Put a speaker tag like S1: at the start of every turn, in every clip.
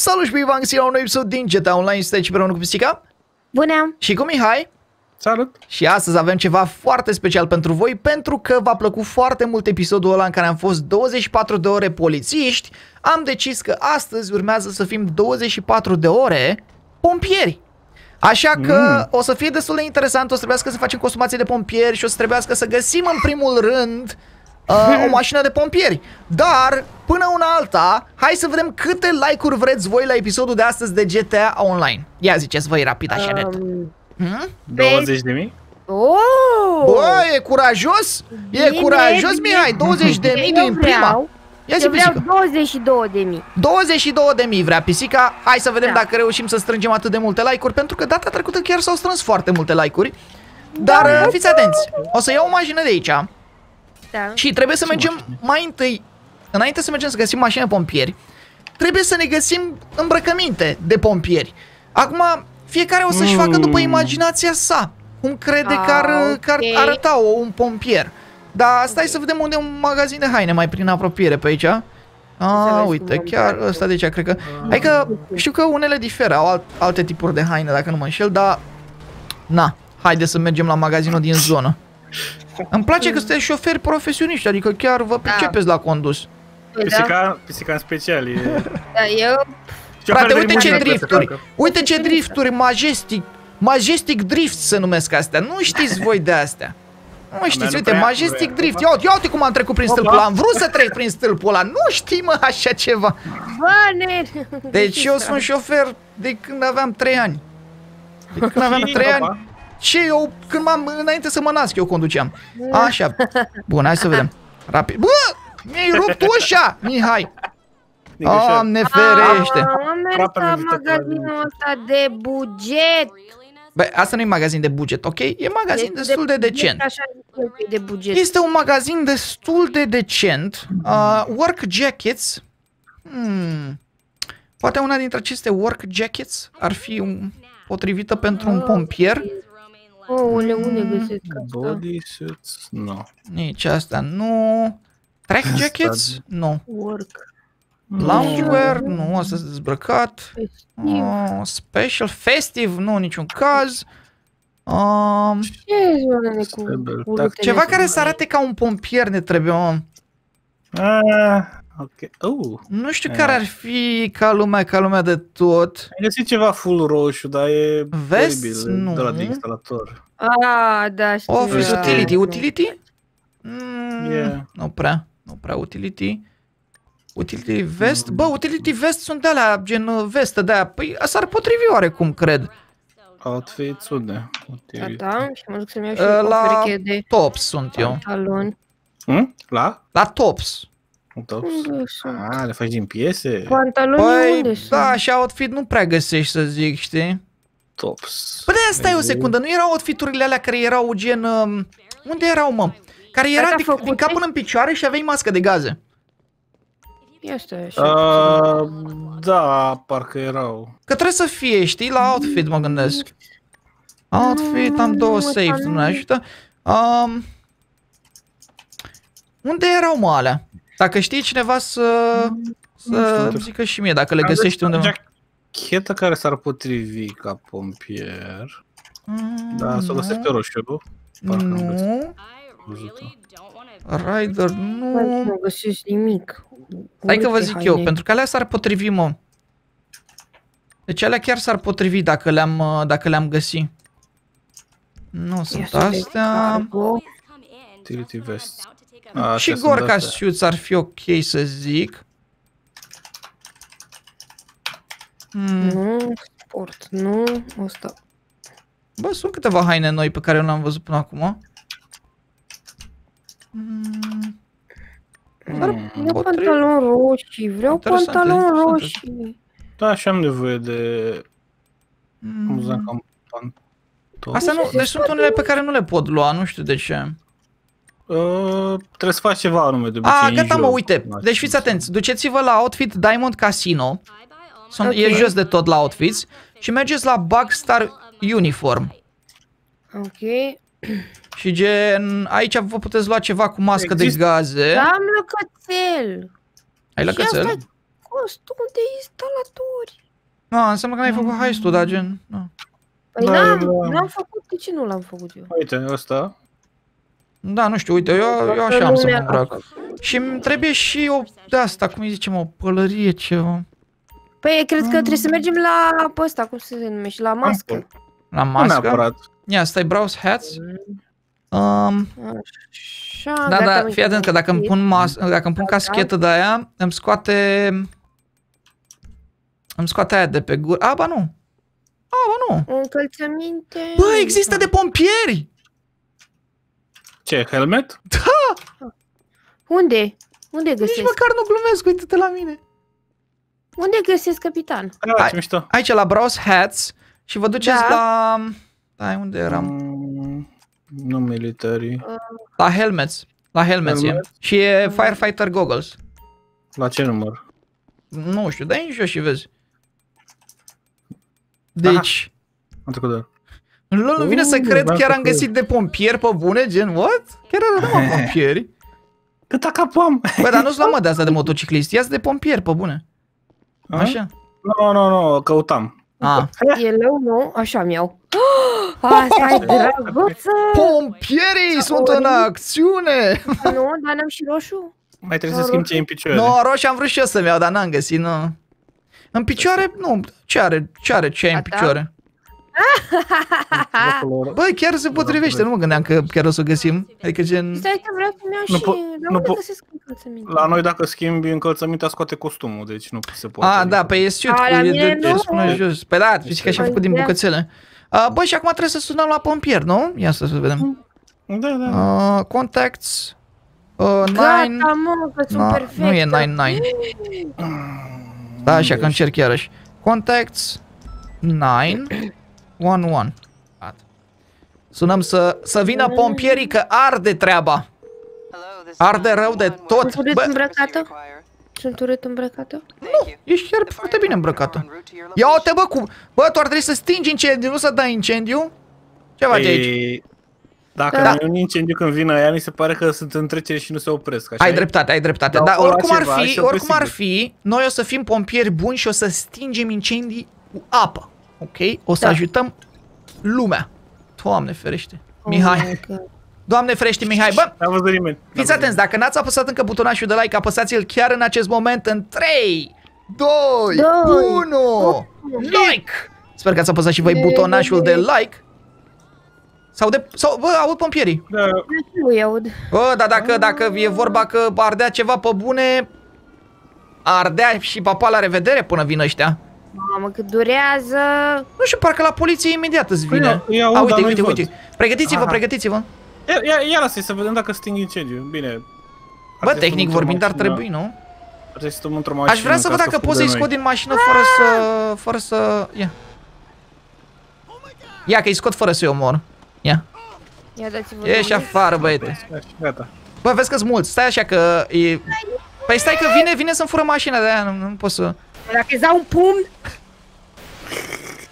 S1: Salut și bine v-am găsit la un nou episod din GTA Online, sunteți împreună cu Pisica
S2: Bună!
S1: și cu Mihai
S3: Salut!
S1: și astăzi avem ceva foarte special pentru voi pentru că v-a plăcut foarte mult episodul ăla în care am fost 24 de ore polițiști am decis că astăzi urmează să fim 24 de ore pompieri Așa că mm. o să fie destul de interesant, o să trebuiască să facem consumație de pompieri și o să trebuiască să găsim în primul rând uh, o mașină de pompieri. Dar, până una alta, hai să vedem câte like-uri vreți voi la episodul de astăzi de GTA Online. Ia ziceți voi rapid așa net.
S2: Um,
S1: Hmm?
S3: 20 de mii?
S2: oh!
S1: Bă, e curajos? E
S2: Bine,
S1: curajos,
S2: bine.
S1: Mihai? 20 de mii
S2: Eu
S1: din prima.
S2: vreau,
S1: Ia zi,
S2: eu vreau
S1: pisică.
S2: 22 de mii.
S1: 22 de mii vrea pisica. Hai să vedem
S2: Da.
S1: dacă reușim să strângem atât de multe like-uri, pentru că data trecută chiar s-au strâns foarte multe like-uri. Dar
S2: Da.
S1: uh, fiți atenți, o să iau o mașină de aici
S2: Da.
S1: și trebuie să mergem mai întâi, înainte să mergem să găsim mașină de pompieri, trebuie să ne găsim îmbrăcăminte de pompieri. Acum, fiecare o să-și facă după imaginația sa, cum crede că ar,
S2: Ah,
S1: că ar
S2: ok.
S1: arăta o, un pompier. Dar stai să vedem unde e un magazin de haine mai prin apropiere pe aici. Ah,
S2: vezi
S1: uite,
S2: cum
S1: chiar
S2: vom
S1: ăsta de aici, cred că... Adică, știu că unele diferă, au alt, alte tipuri de haine, dacă nu mă înșel, dar... Na, haide să mergem la magazinul din zonă. Îmi place că sunteți șoferi profesioniști, adică chiar vă pricepeți la condus.
S2: Păi da,
S3: Pisica, pisica în special e...
S2: da, eu...
S1: Frate,
S3: Șofer de
S1: uite ce
S3: limuzină,
S1: drifturi!
S3: să facă.
S1: Uite ce drifturi, Majestic! Majestic Drift se numesc astea, nu știți voi de astea. Nu știți,
S3: nu
S1: uite,
S3: prea-
S1: Majestic
S3: nu prea-
S1: Drift, ia uite, ia uite cum am trecut prin
S3: Opa.
S1: stâlpul ăla, am vrut să trec prin stâlpul ăla, nu știi mă așa ceva.
S2: Bă, ne...
S1: Deci eu sunt șofer de când aveam 3 ani. De când aveam
S3: Și
S1: 3
S3: papa.
S1: ani. Și eu, când m-am, înainte să mă nasc, eu conduceam. Așa. Bun, hai să vedem. Rapid. Bă! Mi-ai rupt ușa, Mihai!
S3: Nicușor.
S1: Doamne ferește!
S2: Am mers
S3: Aproape
S2: la
S3: am evitat
S2: magazinul ăsta de buget.
S1: Bă, asta nu e magazin de buget, ok? E magazin
S2: Este
S1: destul de
S2: buget,
S1: decent.
S2: Așa zic eu că e de buget.
S1: Este un magazin destul de decent. Uh, work jackets. Hmm. Poate una dintre aceste work jackets ar fi un, potrivită pentru un pompier.
S2: Oule, unde găsesc asta?
S3: Bodysuits? Nu.
S1: Nici asta nu. Track jackets? Nu.
S2: Work.
S1: Loungewear? Nu, asta e dezbrăcat.
S2: Festiv.
S1: Uh, special festive? Nu, niciun caz. Um,
S2: Ce zonele cu
S3: Stable,
S2: urâtele
S1: ceva
S2: astea?
S1: care să arate ca un pompier ne trebuie, mă.
S3: Ah, ok. Oh,
S1: Nu știu
S3: Eh.
S1: care ar fi ca lumea, ca lumea de tot.
S3: ai găsit ceva full roșu, dar e
S1: Vest?
S3: oribil,
S1: Nu.
S3: de la de instalator.
S2: Ah, da, știu.
S1: Office
S3: Da.
S1: utility. Utility? Mm,
S3: Yeah.
S1: Nu prea. Nu prea utility. Utility vest? Bă, utility vest sunt de alea, gen uh, vestă de aia. Păi s-ar potrivi oarecum, cred.
S3: Outfits, unde?
S2: Da, da, și mă duc să-mi iau și
S1: Uh,
S2: o
S1: La
S2: pereche de
S1: tops sunt eu.
S2: pantaloni.
S3: Hm? La?
S1: La tops.
S3: Tops.
S2: Unde sunt?
S3: Ah, le faci din piese?
S2: Pantaloni
S1: Păi,
S2: unde sunt?
S1: da, așa outfit nu prea găsești să zic, știi?
S3: Tops.
S1: Bă, de stai o secundă, nu erau outfiturile alea care erau gen... um, Unde erau, mă? Care era
S2: Gata
S1: din,
S2: făcute?
S1: din cap până în picioare și aveai mască de gaze.
S2: Ia stai așa.
S3: Uh, da, parcă erau.
S1: Că trebuie să fie, știi, la outfit mă gândesc. Outfit, am două
S2: Mm,
S1: safe, nu
S2: nu.
S1: ne ajută. Um, unde erau mă alea? Dacă știi cineva să, să
S3: știu.
S1: zică și mie, dacă le
S3: Am
S1: găsești
S3: găsit o
S1: undeva.
S3: Jachetă care s-ar potrivi ca pompier. Da, să o găsesc pe roșu. Parcă am găsit.
S1: Nu,
S3: văzut-o.
S1: Rider,
S2: Nu
S1: nu.
S2: nu găsesc nimic.
S1: Hai că vă
S2: Urâte
S1: zic eu,
S2: haine.
S1: pentru că alea s-ar potrivi, mă. Deci alea chiar s-ar potrivi dacă le-am, uh, dacă le-am găsi. Nu
S2: Ia
S1: sunt
S2: să vezi
S1: astea.
S2: cargo.
S3: Utility vest. A,
S1: Și
S3: astea sunt
S1: Gorka
S3: astea.
S1: Suits ar fi ok să zic. Hmm.
S2: Nu, sport, nu, ăsta.
S1: Bă, sunt câteva haine noi pe care eu n-am văzut până acum. Hmm.
S3: Mm.
S2: Vreau
S1: Potrivit.
S2: pantaloni roșii, vreau
S1: Interesante,
S2: pantaloni
S1: interesante.
S2: roșii.
S3: Da, și am nevoie de... Cum zic,
S1: Hmm.
S3: cam pantofi.
S1: Asta nu, deci sunt unele pe care nu le pot lua, nu știu de ce.
S3: Uh, trebuie să faci ceva anume de obicei
S1: A,
S3: în
S1: gata mă,
S3: joc.
S1: uite. Deci fiți atenți, duceți-vă la Outfit Diamond Casino. Sunt, E
S2: Ok.
S1: jos de tot la Outfits. Și mergeți la Bugstar Uniform.
S2: Ok.
S1: Și gen, aici vă puteți lua ceva cu mască
S3: Există-
S1: de gaze.
S2: Da, am lăcățel.
S1: Ai
S2: Și asta
S1: lăcățel?
S2: costum de instalatori.
S1: Nu, înseamnă că n-ai făcut heist-ul, dar gen... Nu.
S2: Păi
S3: Da,
S2: n-am,
S3: da.
S2: n-am făcut, de ce nu l-am făcut eu?
S3: Uite, ăsta.
S1: Da, nu știu, uite, eu, eu
S2: Toată
S1: așa am să mă
S2: lumea
S1: îmbrac.
S2: a făcut.
S1: Și îmi trebuie și o, de asta, cum îi zicem, o pălărie, ceva.
S2: Păi cred că trebuie să mergem la pe ăsta, cum se numește, la mască.
S1: La
S3: Nu
S1: mască.
S3: neapărat.
S1: Ia, stai, browse hats. Um,
S2: Așa,
S1: da,
S2: gata,
S1: da,
S2: uite,
S1: fii atent că dacă îmi pun, mas- dacă îmi pun
S2: Da, da.
S1: caschetă de aia, îmi scoate... Îmi scoate aia de pe gură. A, ba nu. A, ba nu.
S2: Încălțăminte...
S1: Bă, există de pompieri!
S3: Ce, helmet?
S2: Unde? Unde
S1: Nici
S2: găsesc?
S1: măcar nu glumesc, uite-te la mine.
S2: Unde găsesc capitan?
S3: Ah,
S1: Hai.
S3: ce mișto.
S1: Aici la browse hats și vă duceți
S2: Da.
S1: la... Stai, unde eram?
S3: Mm, Nu military.
S1: La helmets. La helmets, e.
S3: Helmets?
S1: Și e firefighter goggles.
S3: La ce număr?
S1: Nu știu, dai în jos și vezi. Deci,
S3: Am trecut doar.
S1: Lol, nu vine să
S3: Uh,
S1: cred,
S3: v-am
S1: chiar am
S3: făcut.
S1: găsit de pompieri pe bune, gen, what? Chiar arătăm pompieri.
S3: Cât capam?
S1: Bă, dar nu-ți luam mă de asta de motociclist, ia de pompieri pe bune. Așa.
S3: Nu, nu, nu, căutam.
S1: Ah.
S2: E lău, nu? Așa mi-au. Asta e drăguță!
S1: Pompierii sunt în acțiune!
S2: Nu, dar n-am și roșu?
S3: Mai trebuie să schimb ce e în picioare.
S1: Nu, roșu am vrut și eu să-mi iau, dar n-am găsit, nu. În picioare, nu, ce are, ce are ce ai în
S2: A ta?
S1: picioare?
S3: Acolo-
S1: Băi, chiar se potrivește, nu mă gândeam că chiar o să o găsim. Adică gen...
S2: Stai că vreau să-mi iau
S3: Nu
S2: și...
S3: po-
S2: Dar
S3: nu
S2: unde
S3: po-
S2: găsesc încălțăminte?
S3: La noi dacă schimbi încălțămintea scoate costumul, deci nu se poate.
S1: A, da, pe e suit,
S2: A,
S1: cu
S2: la
S1: e de,
S2: mine
S1: de
S2: nu.
S1: spune jos. Pe da, știi că și-a făcut din
S2: Păi, da.
S1: bucățele. A, bă, și acum trebuie să sunăm la pompier, nu? Ia să vedem.
S3: Da, da.
S1: Uh, contacts. Uh,
S2: Gata,
S1: nine.
S2: mă, că sunt
S1: Na,
S2: perfectă.
S1: nu e 99. Da, așa că încerc iarăși. Contacts 911. Gata. Sunăm să, să vină pompierii că arde treaba. Arde rău de tot.
S2: Sunt urât
S1: Bă,
S2: îmbrăcată? Sunt urât îmbrăcată?
S1: ești chiar foarte bine îmbrăcată. Ia uite bă, cu... Bă, tu ar trebui să stingi incendiu, nu să dai incendiu. Ce faci aici?
S3: Ei, Dacă
S2: Da.
S3: da. e un incendiu când vine aia, mi se pare că sunt în trecere și nu se opresc. Așa
S1: Ai
S3: e?
S1: dreptate, ai dreptate.
S3: Dau
S1: Dar
S3: foc la
S1: oricum ar
S3: ceva
S1: fi,
S3: și opri
S1: oricum ar
S3: sigur.
S1: fi, noi o să fim pompieri buni și o să stingem incendii cu apă. Ok? O să
S2: Da.
S1: ajutăm lumea. Doamne ferește. Mihai.
S2: Oh my God.
S1: Doamne ferește, Mihai. Bă,
S3: N-a văzut nimeni. N-a
S1: fiți
S3: văzut
S1: atenți, dacă n-ați apăsat încă butonașul de like, apăsați-l chiar în acest moment în 3, 2,
S2: Doi,
S1: 1, like! Sper că ați apăsat și voi
S2: Yay.
S1: butonașul de like. Sau de... Sau, bă, aud pompierii.
S3: nimeni. Da,
S2: Nu îi aud.
S1: Bă, dar dacă, dacă e vorba că ardea ceva pe bune, ardea și papa la revedere până vin ăștia.
S2: Mamă, cât durează.
S1: Nu știu, parcă la poliție imediat îți
S3: Păi
S1: vine.
S3: eu- eu aud,
S1: A,
S3: dar
S1: uite,
S3: nu-i
S1: uite,
S3: văd.
S1: uite. Pregătiți-vă,
S3: Aha.
S1: pregătiți-vă.
S3: Ia, ia, ia lasă să vedem dacă sting incendiu. Bine. Ar
S1: Bă,
S3: trebui să
S1: tehnic
S3: stăm
S1: vorbind ar
S3: într-o mașină.
S1: trebui, nu?
S3: Ar trebui să stăm într-o mașină.
S1: Aș vrea să
S3: ca
S1: văd dacă
S3: fugă
S1: poți să-i
S3: de
S1: scot
S3: noi.
S1: din mașină fără să... fără să... Ia. Ia că-i scot fără să-i omor. Ia.
S2: Ia dați-vă
S1: Ieși
S2: drumul.
S1: afară, băiete.
S3: Așa, Gata.
S1: Bă, vezi că-s mulți. Stai așa că e... Păi stai că vine, vine să-mi fură mașina de aia, nu, nu pot să...
S2: Dacă îți dau un pumn,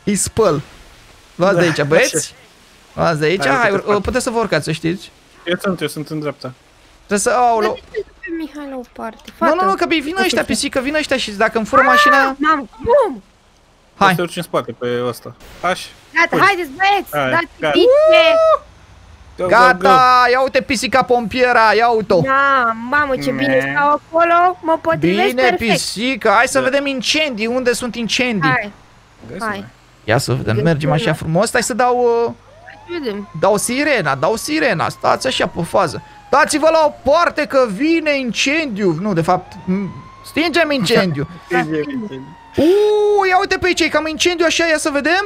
S1: Îi spăl. Luați de
S3: Da,
S1: aici, băieți. Luați de aici.
S3: Hai,
S1: Hai,
S3: uite-te,
S1: uh,
S3: fac.
S1: puteți să vă urcați, să știți.
S3: Eu sunt, eu sunt în dreapta.
S1: Trebuie să... Aoleu.
S2: pe Mihai la o parte.
S1: Nu,
S2: Fată.
S1: nu, nu, că vină ăștia, pisică, vină ăștia și dacă îmi fură mașina...
S2: Mam, bum!
S3: Hai.
S1: Hai.
S3: Să te urci în spate pe ăsta. Așa.
S2: Gata,
S3: Uite.
S2: haideți băieți,
S3: Hai,
S2: dați
S3: gata.
S2: Bice!
S3: Go, go, go.
S1: Gata, ia uite pisica pompiera, ia uite-o.
S2: Da, mamă, ce bine
S3: Me.
S2: stau acolo, mă potrivesc
S1: Bine,
S2: perfect.
S1: pisica, hai să
S3: Da.
S1: vedem incendii, unde sunt incendii.
S2: Hai,
S3: Găsi,
S2: hai,
S3: mă.
S1: Ia să vedem, mergem așa frumos. Stai să dau, uh,
S2: hai, vedem.
S1: dau sirena, dau sirena, stați așa pe fază. Dați-vă la o parte că vine incendiu. Nu, de fapt, m- stingem incendiu.
S3: Fie, fie.
S1: Uuu, ia uite pe aici, e cam incendiu așa, ia să vedem.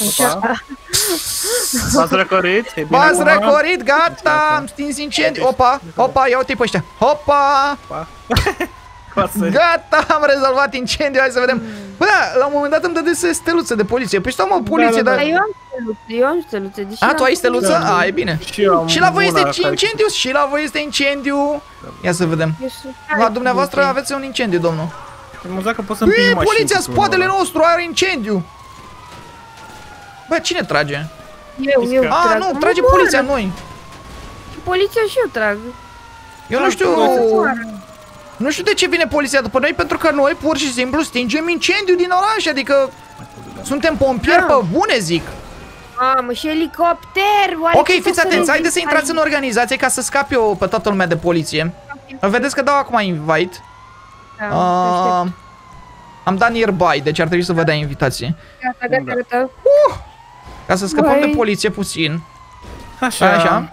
S3: Opa. V-ați răcorit? E bine
S1: V-ați
S3: acum?
S1: răcorit, gata, am stins incendiu. Opa, opa, ia uite pe ăștia. Opa,
S3: Opa. V-ați sărit.
S1: gata, am rezolvat incendiu, hai să vedem. Bă, da, la un moment dat îmi dădese steluță de poliție. Păi stau mă, poliție,
S3: da,
S1: dar...
S2: Dar eu am steluțe, eu am steluțe, deși
S1: A,
S2: n-am
S1: tu ai
S2: făcut
S1: steluță?
S3: Da.
S1: A, e bine.
S3: Și eu am
S1: Și la voi
S3: una
S1: este
S3: care-
S1: incendiu? Și la voi este incendiu? Ia să vedem.
S2: Eu sunt
S1: La
S2: tare
S1: dumneavoastră
S2: cu
S1: aveți un incendiu, domnul.
S3: Mă zic că poți să împingi
S1: Băi,
S3: mașini
S1: poliția,
S3: cu
S1: spatele
S3: unul.
S1: nostru are incendiu. Bă, cine trage?
S2: Eu, eu
S1: A,
S2: trag.
S1: nu,
S2: Mă
S1: trage
S2: moară.
S1: poliția în noi.
S2: Poliția și eu trag.
S1: Eu nu știu...
S2: Mă moară.
S1: Nu știu de ce vine poliția după noi, pentru că noi pur și simplu stingem incendiu din oraș, adică suntem pompieri
S2: Da.
S1: pe bune, zic.
S2: Mamă, și elicopter! Oare
S1: Ok,
S2: ce
S1: fiți
S2: să
S1: atenți,
S2: ne
S1: haideți să
S2: zic
S1: intrați în organizație ca să scap eu pe toată lumea de poliție. Vedeți că dau acum invite.
S2: Da,
S1: Uh, am dat nearby, deci ar trebui să vă dea invitație.
S2: Gata, gata, gata.
S1: Ca să scăpăm
S2: Băi.
S1: de poliție puțin.
S3: Așa.
S1: Așa.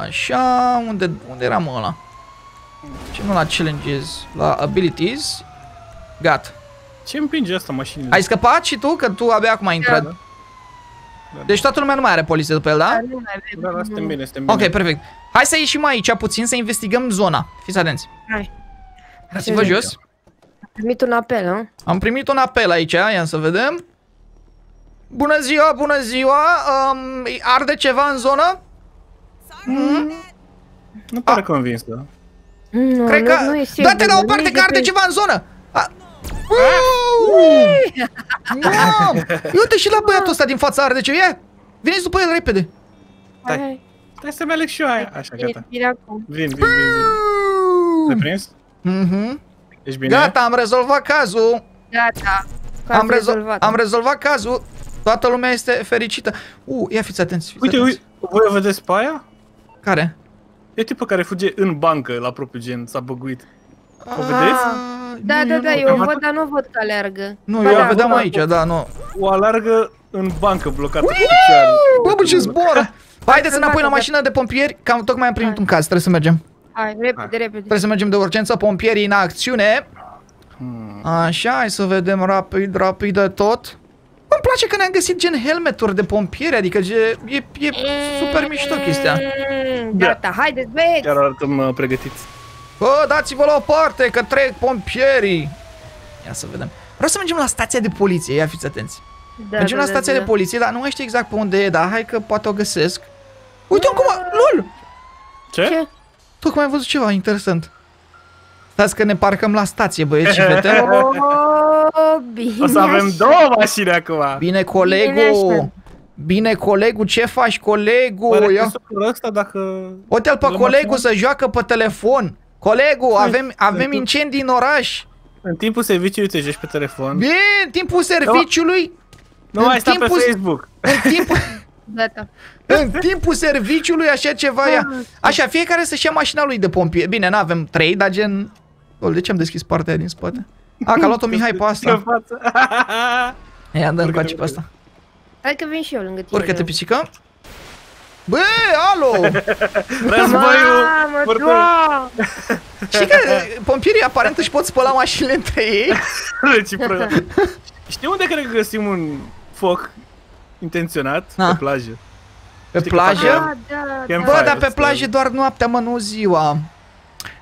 S1: Așa, unde, unde eram ăla? Ce nu la challenges, la abilities. Gata.
S3: Ce împinge asta mașinile?
S1: Ai scăpat și tu? Că tu abia acum ai intrat.
S3: Da.
S1: Deci toată lumea nu mai are poliție după el, da?
S2: Dar nu mai avem.
S3: Da, da, suntem bine, suntem bine.
S1: Ok, perfect. Hai să ieșim aici puțin să investigăm zona. Fiți atenți.
S2: Hai.
S1: Dați-vă jos.
S2: Am primit un apel, nu?
S1: Am primit un apel aici, ia să vedem. Bună ziua, bună ziua. Um, arde ceva în zonă?
S3: Nu pare convins, da.
S2: Nu,
S1: Cred
S2: nu,
S1: că...
S2: nu e sigur,
S1: Da-te la o
S2: nu
S1: parte
S2: e
S1: că arde
S2: de pe-
S1: ceva în zonă! A... Mam! Uite și la băiatul ăsta din fața arde ceva. Ia! Veniți după el repede.
S2: Hai, hai.
S3: Hai să-mi aleg și eu aia. Așa, gata.
S2: Vine acum.
S3: Vin, vin, vin, vin. Te prins?
S1: Mhm.
S3: Ești bine?
S1: Gata, am rezolvat cazul.
S2: Gata. Caz
S1: Am, rezol-
S2: rezolvat.
S1: am rezolvat cazul. Toată lumea este fericită. Uh, ia fiți atenți. Fiți
S3: Uite,
S1: atenți.
S3: uite, voi o vedeți pe aia?
S1: Care?
S3: E tipul care fuge în bancă la propriu gen, s-a băguit. O vedeți?
S1: Ah,
S2: Da,
S1: nu,
S2: da,
S1: eu
S2: da,
S1: nu.
S2: eu o văd, dar nu văd că alergă.
S1: Nu,
S2: Ba
S1: eu
S2: da,
S1: o vedeam
S2: da.
S1: aici, da, nu.
S3: O alargă în bancă blocată cu picioare.
S1: Bă, bă, ce zboară! Haideți înapoi la
S2: gata,
S1: mașina de pompieri, că am, tocmai am primit
S2: Hai.
S1: un caz, trebuie să mergem.
S2: Hai, repede, repede.
S1: Trebuie să mergem de urgență, pompierii în acțiune.
S3: Hmm.
S1: Așa, hai să vedem rapid, rapid de tot. Îmi place că ne-am găsit gen helmeturi de pompieri, adică e, e, e super mișto chestia.
S2: Mm, Gata, haideți, băieți!
S3: Chiar arătăm uh, pregătiți.
S1: Bă, dați-vă la o parte, că trec pompierii. Ia să vedem. Vreau să mergem la stația de poliție, ia fiți atenți.
S2: Da,
S1: mergem
S2: da,
S1: la stația
S2: da,
S1: de poliție, dar nu mai știu exact pe unde e, dar hai că poate o găsesc. Uite cum a... LOL!
S3: Ce?
S2: Ce?
S1: Tocmai am văzut ceva interesant. Stați că ne parcăm la stație, băieți și fete.
S2: Oh, bine
S3: O să avem
S2: așa.
S3: două mașini acum.
S1: Bine,
S2: Bine
S1: colegul!
S2: așa.
S1: Bine, colegul, ce faci, colegul?
S3: Pare
S1: Ia...
S3: că supără ăsta dacă...
S1: Uite-l pe
S3: La
S1: colegul
S3: mașină?
S1: să joacă pe telefon. Colegul,
S3: Hai,
S1: avem, avem
S3: hai.
S1: incendii în oraș.
S3: În timpul serviciului te joci pe telefon.
S1: Bine, în timpul serviciului,
S3: Nu
S1: în
S3: mai sta pe
S1: timpul-
S3: Facebook.
S1: în timpul,
S2: Gata.
S1: în timpul serviciului, așa ceva ia. Așa, fiecare să-și ia mașina lui de pompier. Bine, n-avem trei, dar gen... Lol, de ce am deschis partea aia din spate? A, că a luat-o Mihai pe
S3: În
S1: asta.
S3: față.
S1: Ia, dă-mi
S3: Urcă-te,
S1: coace pe
S3: urcă-te.
S1: asta.
S2: Hai că vin și eu lângă tine.
S1: Urcă-te,
S2: Leo.
S1: pisică. Bă, alo!
S3: Războiul!
S2: Mamă,
S3: furtunii.
S2: da!
S1: Știi că pompierii aparent își pot spăla mașinile între ei?
S3: Reciproc. Știi unde cred că găsim un foc intenționat?
S1: Na.
S3: Pe plajă.
S1: Pe
S3: Știi că
S1: plajă?
S3: fac-
S2: Da, da,
S3: Cam
S1: Bă,
S3: Fire,
S1: dar pe
S3: ăsta.
S1: plajă doar noaptea, mă, nu ziua.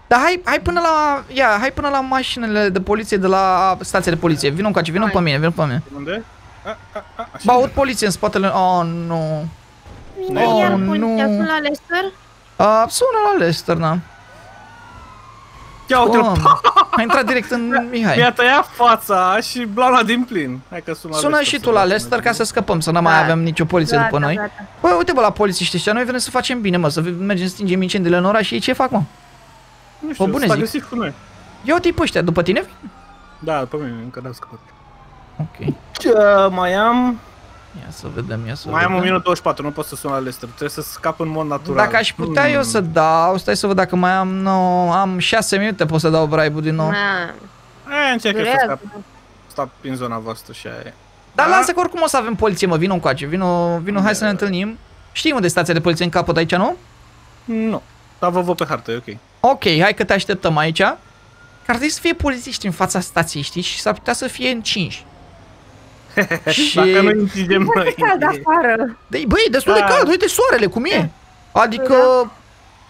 S1: Dar hai, hai până la, ia, hai până la mașinile de poliție de la stația de poliție. Vină încoace, vină
S2: Hai.
S1: pe mine, vină pe mine.
S3: Unde? A, a, a, așa.
S1: Bă, aud poliție în spatele... Oh, nu.
S2: Vine
S1: Oh,
S2: iar
S1: nu.
S2: poliția, sunt la Lester?
S1: Uh, sună la Lester, na.
S3: Ia uite-l,
S1: Bă, a intrat direct în Mihai.
S3: mi-a tăiat fața și blana din plin. Hai că sună
S1: Sună și tu la Lester ca să scăpăm, să nu mai
S2: Da.
S1: avem nicio poliție
S2: Gata,
S1: după noi.
S2: gata.
S1: Bă, uite bă la polițiștii ăștia, noi vrem să facem bine, mă, să mergem să stingem incendiile în oraș și ei ce fac, mă?
S3: Nu știu,
S1: Bă, bune
S3: sunt
S1: zic.
S3: agresiv cu noi.
S1: Ia uite pe ăștia, după tine?
S3: Da, după mine, încă n-am scăpat.
S1: Ok.
S3: Ce, mai am...
S1: Ia să vedem, ia să
S3: Mai am
S1: vedem.
S3: 1 minut 24, nu pot să sun la Lester. Trebuie să scap în mod natural.
S1: Dacă aș putea
S3: Hmm.
S1: eu să dau, stai să văd dacă mai am, nu, am 6 minute, pot să dau bribe din nou.
S2: Na,
S3: Aia încerc eu să
S2: durează.
S3: scap. Stau prin zona voastră și aia e.
S1: Dar
S3: Da.
S1: lasă că oricum o să avem poliție, mă, vino încoace, vino, vino, hai să ne întâlnim. Știi unde e stația de poliție în capăt aici, nu?
S3: Nu. Dar vă văd pe hartă, e ok.
S1: Ok, hai că te așteptăm aici. Că ar trebui să fie polițiști în fața stației, știi? Și s-ar putea să fie în 5. și...
S3: Dacă nu înțelegem noi.
S2: Cald afară.
S1: De, băi, e destul de
S3: Da.
S1: cald, uite soarele cum e. Adică...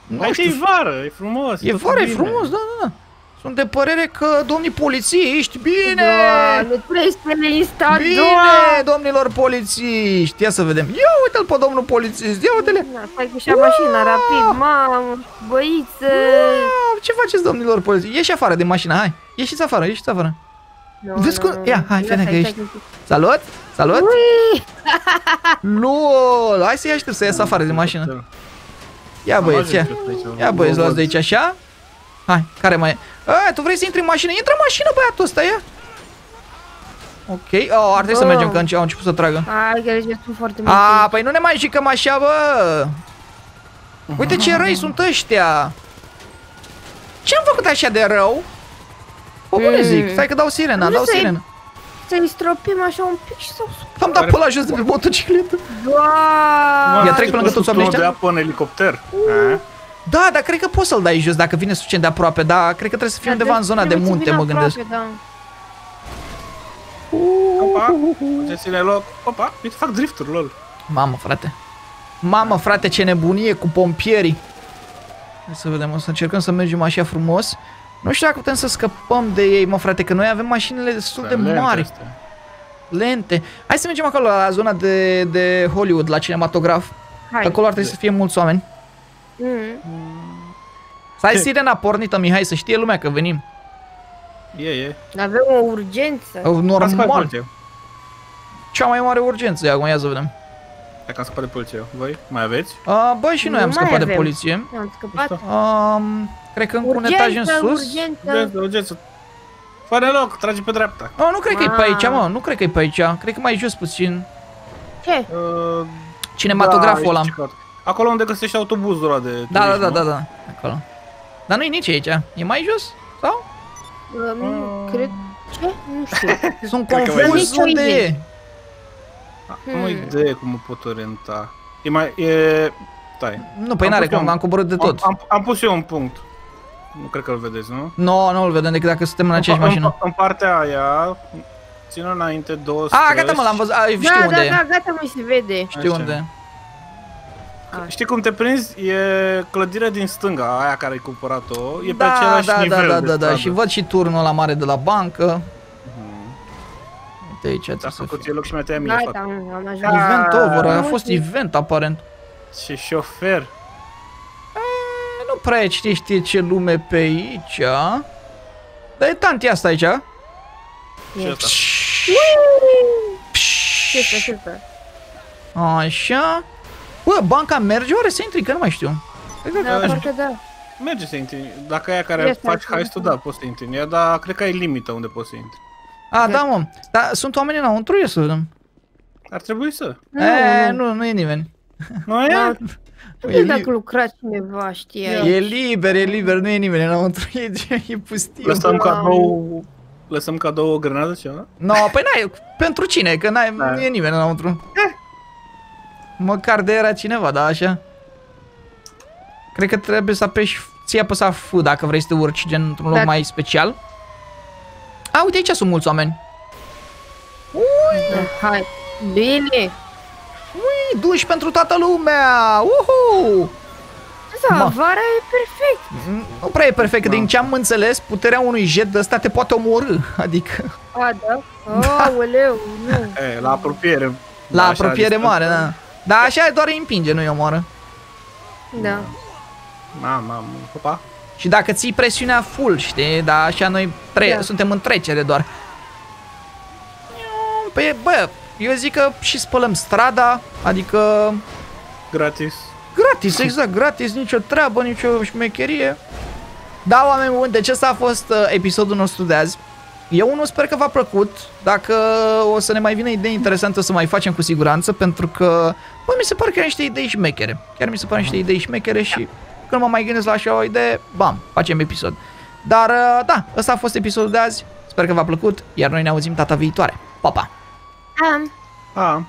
S1: Nu
S3: Aici
S1: știu,
S3: e vară, e frumos.
S1: e
S3: tot
S1: vară, e
S3: bine.
S1: frumos, da, da, da. Sunt de părere că domnii polițiști, bine!
S2: Doamne, treci pe lista,
S1: Bine,
S2: doamne!
S1: domnilor polițiști! Ia să vedem. Ia uite-l pe domnul polițist, ia uite-le!
S2: Na, Stai cu și mașina, rapid, mamă, băiță!
S1: Ah, Ce faceți, domnilor polițiști? Ieși afară din mașină, hai! Ieșiți afară, ieșiți afară!
S2: Nu,
S1: Vezi
S2: nu,
S1: cum-
S2: nu,
S1: Ia,
S2: nu.
S1: hai,
S2: Ia,
S1: fii
S2: stai,
S1: că
S2: stai,
S1: ești.
S2: stai, stai.
S1: Salut! Salut!
S2: Ui!
S1: LOL! Hai să ieși tu, să ies afară din mașină. Ia
S3: Am
S1: băieți, ia!
S3: ajuns aici,
S1: Ia
S3: vă
S1: băieți,
S3: văd.
S1: luați de aici așa. Hai, care mai e? A, tu vrei să intri în mașină? Intră în mașină, băiatul ăsta, ia! Ok, oh, ar trebui să
S2: Bă.
S1: mergem, că înce- au început să tragă.
S2: Hai, că deci sunt foarte multe.
S1: A, păi nu ne mai jicăm așa, bă! Uite ce răi sunt ăștia! Ce-am făcut așa de rău? O bune
S2: Mm.
S1: zic, stai că dau sirena,
S2: Nu
S1: dau
S2: să-i-
S1: sirena.
S2: Să-i stropim așa un pic și s-au
S1: Am dat pe la jos de pe motocicletă.
S2: Doamne!
S1: Ia trec pe lângă toți oamenii
S3: de
S1: ăștia?
S3: apă în elicopter. A?
S1: Da, dar cred că poți să-l dai jos dacă vine suficient de aproape, dar cred că trebuie să fie undeva în zona de
S2: Trebuie să
S1: munte,
S2: vină
S1: mă gândesc.
S2: aproape, Da.
S3: Opa, ce ține loc. Opa, uite, fac drifturi, lol.
S1: Mamă, frate. Mamă, frate, ce nebunie cu pompierii. Hai să vedem, o să încercăm să mergem așa frumos. Nu știu dacă putem să scăpăm de ei, mă, frate, că noi avem mașinile destul de
S3: Lente
S1: mari,
S3: astea.
S1: lente. Hai să mergem acolo la zona de, de Hollywood, la cinematograf.
S2: Hai.
S1: Acolo ar trebui să fie mulți oameni.
S2: Mm.
S1: Să ai sirena pornită, Mihai, să știe lumea că venim.
S3: E, e.
S2: Avem o urgență.
S1: Uh, Normal.
S3: poliție.
S1: Cea mai mare urgență, acum ia să vedem.
S3: Dacă am scăpat de poliție. Voi? Mai aveți?
S1: Uh, bă, și noi
S2: Nu
S1: am
S2: mai
S1: scăpat de
S2: avem.
S1: poliție.
S2: Am scăpat.
S1: Um, cred că încă un etaj în
S2: Urgență,
S1: sus.
S2: urgență.
S3: Urgență, urgență. Fără loc, trage pe dreapta.
S1: Oh, nu cred că e pe
S2: Ma.
S1: aici, mă, nu cred că e pe aici. Cred că mai jos puțin.
S2: Ce?
S3: Uh,
S1: Cinematograful
S3: da,
S1: ăla.
S3: Ești cicat. Acolo unde găsești autobuzul ăla de
S1: Da, da,
S3: turism,
S1: da,
S3: nu?
S1: da, da, acolo. Dar nu e nici aici. E mai jos? Sau?
S2: Uh, nu, cred... Ce? Nu știu.
S1: Sunt
S3: Cred că mai
S1: confuz
S2: jos.
S1: unde
S2: Nicio
S1: e.
S2: idee.
S3: Am o
S2: Hmm.
S3: idee cum o pot orienta. E mai... E... Stai.
S1: Nu, păi
S3: Am
S1: n-are
S3: pus eu
S1: cum,
S3: un-
S1: am coborât de tot.
S3: Am, am, am pus eu un punct. Nu cred că îl vedeți, nu?
S1: Nu, nu îl vedem decât dacă suntem în aceeași
S3: în,
S1: mașină.
S3: În, în partea aia, țin înainte două
S1: A,
S3: străzi.
S1: gata mă, l-am văzut. A, știu
S2: da,
S1: unde
S2: da,
S1: e.
S2: da, gata, mă, se vede.
S1: Știu
S3: Așa.
S1: unde e.
S3: Știi cum te prinzi? E clădirea din stânga, aia care ai cumpărat-o. E pe
S1: Da,
S3: același
S1: da, da,
S3: nivel
S1: da,
S3: de
S1: da, da,
S3: stradă.
S1: și văd și turnul la mare de la bancă.
S3: Mhm.
S1: Uite aici
S3: Ți-a
S1: trebuie să
S3: făcut
S1: fie.
S3: ție loc și mi-a tăiat mie
S2: Gata,
S3: fac.
S2: am, am ajuns.
S1: Event over, a
S2: nu
S1: fost
S2: știu.
S1: event aparent.
S3: Și șofer.
S1: E, Nu prea e cine știe ce lume pe aici. Dar e tanti asta aici.
S3: Și asta.
S2: Ce este, ce este?
S1: Așa. Bă, banca merge oare să intri? Că nu mai știu.
S2: Da,
S3: Așa.
S2: parcă da.
S3: Merge să intri. Dacă e aia care
S2: Este
S3: faci
S2: acolo.
S3: heist da, poți să intri în ea, dar cred că ai limită unde poți să intri.
S1: A, da, mă. Dar sunt oameni înăuntru? Ia să vedem.
S3: Ar trebui să.
S2: Nu,
S1: e,
S2: nu.
S1: nu, nu e nimeni.
S3: Nu e?
S2: Da. Nu
S1: E
S2: știu
S1: li-
S2: dacă lucra cineva, știi aici.
S1: E liber, e liber, nu e nimeni înăuntru. E, e pustiu.
S3: Lăsăm
S2: Da.
S3: cadou... Lăsăm cadou o grenadă ceva?
S1: No, păi n-ai, pentru cine? Că n-ai,
S3: Da.
S1: nu e nimeni înăuntru. Măcar de era cineva, da, așa. Cred că trebuie să apeși, ți apăsa F dacă vrei să te urci gen într-un loc
S2: Da.
S1: mai special. A, uite aici sunt mulți oameni.
S2: Da, Hai. Bine.
S1: Ui, duși pentru toată lumea! Uhu!
S2: Da,
S1: Ma.
S2: vara e perfect.
S1: Nu prea e perfect, că
S3: Da.
S1: din ce am înțeles, puterea unui jet de ăsta te poate omorâ. Adică,
S2: A, da? Aoleu, nu.
S3: E, la apropiere.
S1: la
S3: așa
S1: apropiere
S3: distanță.
S1: mare, da. Dar așa doar îi împinge, nu-i omoară.
S2: Da.
S3: Mamă, mamă. Opa.
S1: Și dacă ții presiunea full, știi, dar așa noi tre-
S2: Da.
S1: suntem în trecere doar. Păi, bă, eu zic că și spălăm strada, adică
S3: Gratis.
S1: gratis, exact, gratis, nicio treabă, nicio șmecherie. Da, oameni buni, deci ăsta a fost uh, episodul nostru de azi. Eu unul sper că v-a plăcut. Dacă o să ne mai vină idei interesante, o să mai facem cu siguranță, pentru că, bă, mi se pare că au niște idei șmechere. Chiar mi se pare niște idei șmechere și când mă mai gândesc la așa o idee, bam, facem episod. Dar, uh, da, ăsta a fost episodul de azi. Sper că v-a plăcut, iar noi ne auzim data viitoare. Pa, pa!
S2: Am.
S3: A,